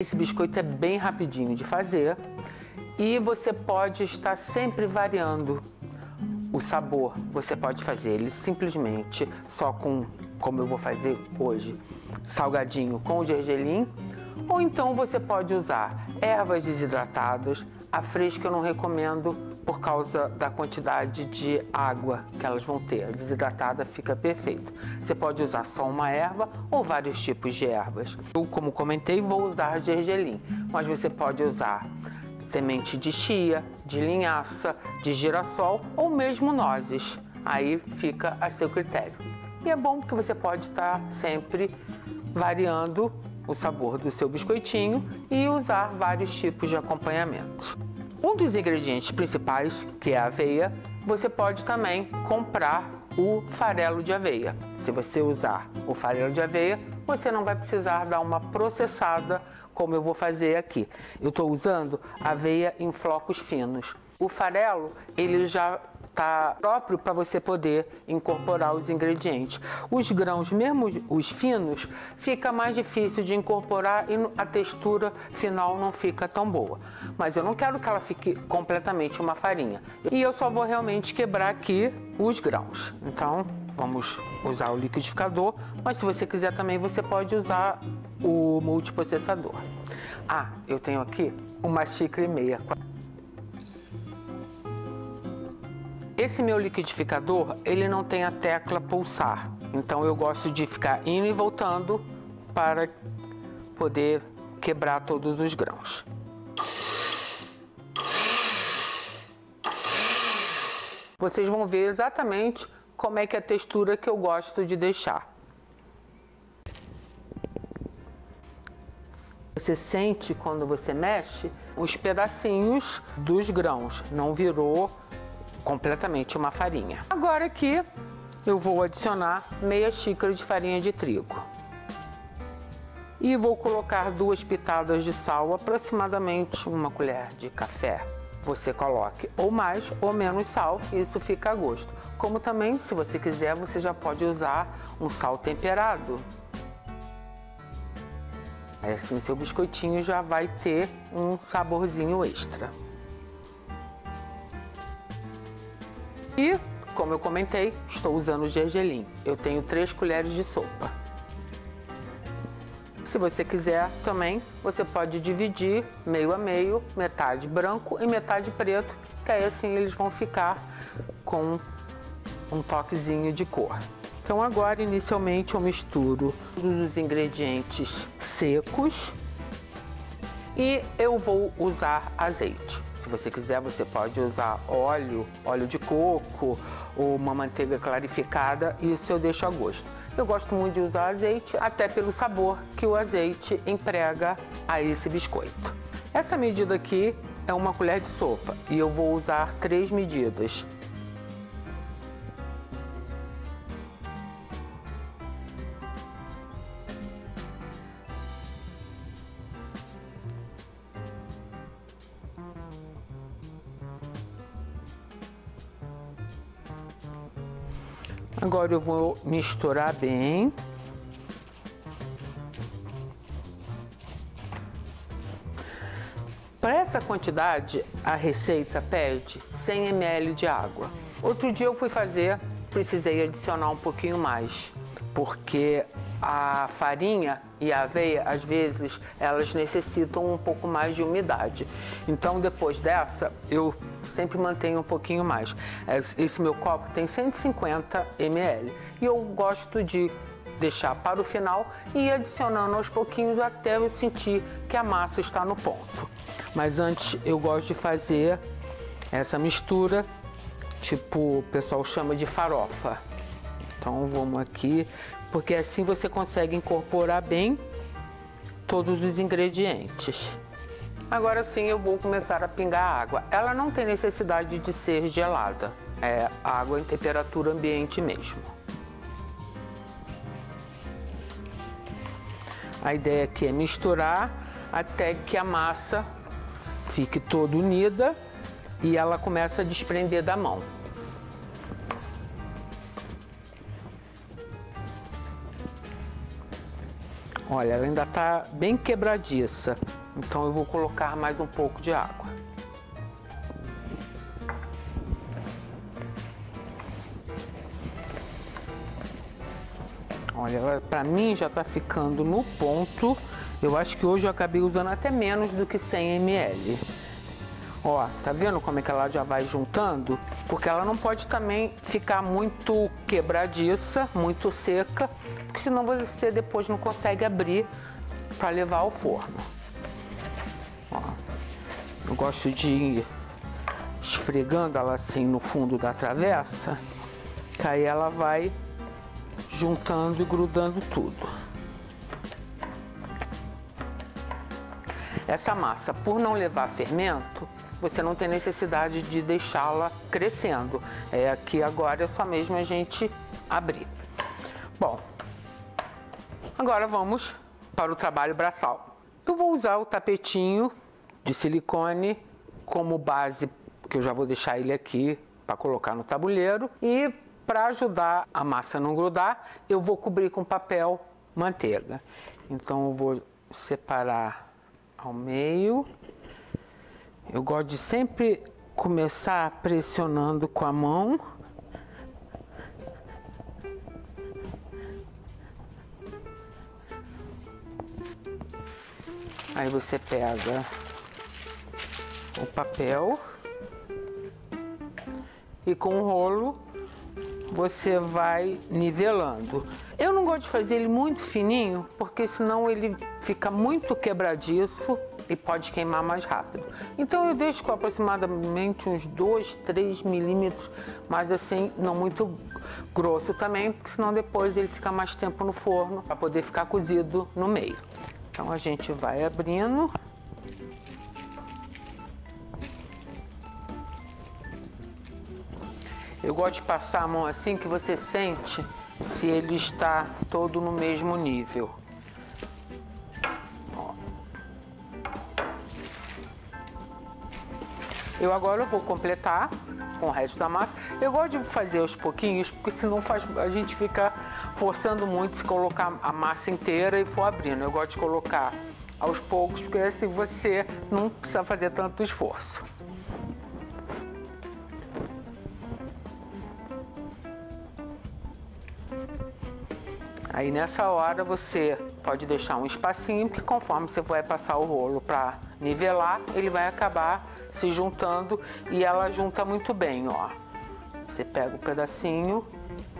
Esse biscoito é bem rapidinho de fazer e você pode estar sempre variando o sabor. Você pode fazer ele simplesmente só com, como eu vou fazer hoje, salgadinho com gergelim, ou então você pode usar ervas desidratadas. A fresca eu não recomendo por causa da quantidade de água que elas vão ter. Desidratada fica perfeito. Você pode usar só uma erva ou vários tipos de ervas. Eu, como comentei, vou usar gergelim, mas você pode usar semente de chia, de linhaça, de girassol ou mesmo nozes. Aí fica a seu critério. E é bom porque você pode estar sempre variando o sabor do seu biscoitinho e usar vários tipos de acompanhamento. Um dos ingredientes principais, que é a aveia, você pode também comprar o farelo de aveia. Se você usar o farelo de aveia, você não vai precisar dar uma processada como eu vou fazer aqui. Eu estou usando aveia em flocos finos. O farelo, ele já está próprio para você poder incorporar os ingredientes. Os grãos, mesmo os finos, fica mais difícil de incorporar e a textura final não fica tão boa. Mas eu não quero que ela fique completamente uma farinha. E eu só vou realmente quebrar aqui os grãos. Então, vamos usar o liquidificador, mas se você quiser também você pode usar o multiprocessador. Ah, eu tenho aqui uma xícara e meia. Esse meu liquidificador, ele não tem a tecla pulsar, então eu gosto de ficar indo e voltando para poder quebrar todos os grãos. Vocês vão ver exatamente como é que é a textura que eu gosto de deixar. Você sente quando você mexe os pedacinhos dos grãos, não virou completamente uma farinha. Agora aqui eu vou adicionar meia xícara de farinha de trigo. E vou colocar duas pitadas de sal, aproximadamente uma colher de café. Você coloque ou mais ou menos sal, isso fica a gosto. Como também, se você quiser, você já pode usar um sal temperado. Assim, seu biscoitinho já vai ter um saborzinho extra. E, como eu comentei, estou usando o gergelim. Eu tenho 3 colheres de sopa. Se você quiser também, você pode dividir meio a meio, metade branco e metade preto, que aí assim eles vão ficar com um toquezinho de cor. Então agora inicialmente eu misturo os ingredientes secos e eu vou usar azeite. Se você quiser, você pode usar óleo, óleo de coco ou uma manteiga clarificada, isso eu deixo a gosto. Eu gosto muito de usar azeite, até pelo sabor que o azeite emprega a esse biscoito. Essa medida aqui é uma colher de sopa e eu vou usar três medidas. Agora eu vou misturar bem. Para essa quantidade, a receita pede 100 ml de água. Outro dia eu fui fazer, precisei adicionar um pouquinho mais, porque a farinha e a aveia, às vezes, elas necessitam um pouco mais de umidade. Então, depois dessa, eu sempre mantenho um pouquinho mais. Esse meu copo tem 150 ml e eu gosto de deixar para o final e ir adicionando aos pouquinhos até eu sentir que a massa está no ponto. Mas antes eu gosto de fazer essa mistura, tipo o pessoal chama de farofa. Então vamos aqui, porque assim você consegue incorporar bem todos os ingredientes. Agora sim eu vou começar a pingar a água. Ela não tem necessidade de ser gelada, é água em temperatura ambiente mesmo. A ideia aqui é misturar até que a massa fique toda unida e ela começa a desprender da mão. Olha, ela ainda está bem quebradiça, então eu vou colocar mais um pouco de água. Olha, para mim já está ficando no ponto. Eu acho que hoje eu acabei usando até menos do que 100 ml. Ó, tá vendo como é que ela já vai juntando? Porque ela não pode também ficar muito quebradiça, muito seca, porque senão você depois não consegue abrir para levar ao forno. Ó, eu gosto de ir esfregando ela assim no fundo da travessa, que aí ela vai juntando e grudando tudo. Essa massa, por não levar fermento, você não tem necessidade de deixá-la crescendo. É aqui agora é só mesmo a gente abrir. Bom, agora vamos para o trabalho braçal. Eu vou usar o tapetinho de silicone como base, que eu já vou deixar ele aqui para colocar no tabuleiro. E para ajudar a massa a não grudar, eu vou cobrir com papel manteiga. Então eu vou separar ao meio. Eu gosto de sempre começar pressionando com a mão. Aí você pega o papel e com o rolo você vai nivelando. Eu não gosto de fazer ele muito fininho, porque senão ele fica muito quebradiço e pode queimar mais rápido. Então eu deixo com aproximadamente uns 2, 3 milímetros, mas assim, não muito grosso também, porque senão depois ele fica mais tempo no forno para poder ficar cozido no meio. Então a gente vai abrindo. Eu gosto de passar a mão assim que você sente se ele está todo no mesmo nível. Eu agora vou completar com o resto da massa. Eu gosto de fazer aos pouquinhos, porque senão faz, a gente fica forçando muito se colocar a massa inteira e for abrindo. Eu gosto de colocar aos poucos, porque assim você não precisa fazer tanto esforço. Aí nessa hora você pode deixar um espacinho, porque conforme você vai passar o rolo para nivelar, ele vai acabar se juntando e ela junta muito bem, ó. Você pega o pedacinho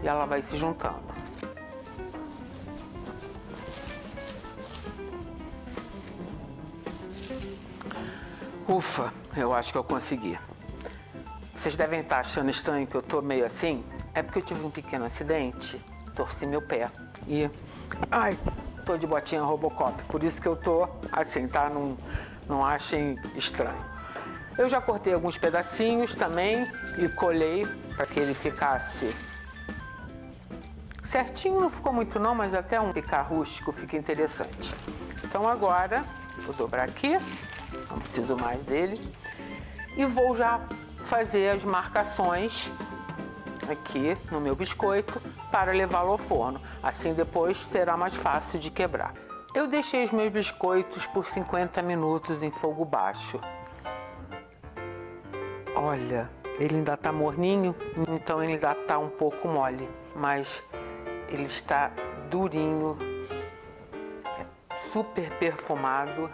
e ela vai se juntando. Ufa, eu acho que eu consegui. Vocês devem estar achando estranho que eu tô meio assim. É porque eu tive um pequeno acidente, torci meu pé. E, ai, tô de botinha Robocop, por isso que eu tô assim, tá? Não, não achem estranho. Eu já cortei alguns pedacinhos também e colhei para que ele ficasse certinho, não ficou muito não, mas até um picar rústico fica interessante. Então agora, vou dobrar aqui, não preciso mais dele, e vou já fazer as marcações aqui no meu biscoito para levá-lo ao forno. Assim depois será mais fácil de quebrar. Eu deixei os meus biscoitos por 50 minutos em fogo baixo. Olha, ele ainda está morninho, então ele ainda está um pouco mole, mas ele está durinho, super perfumado.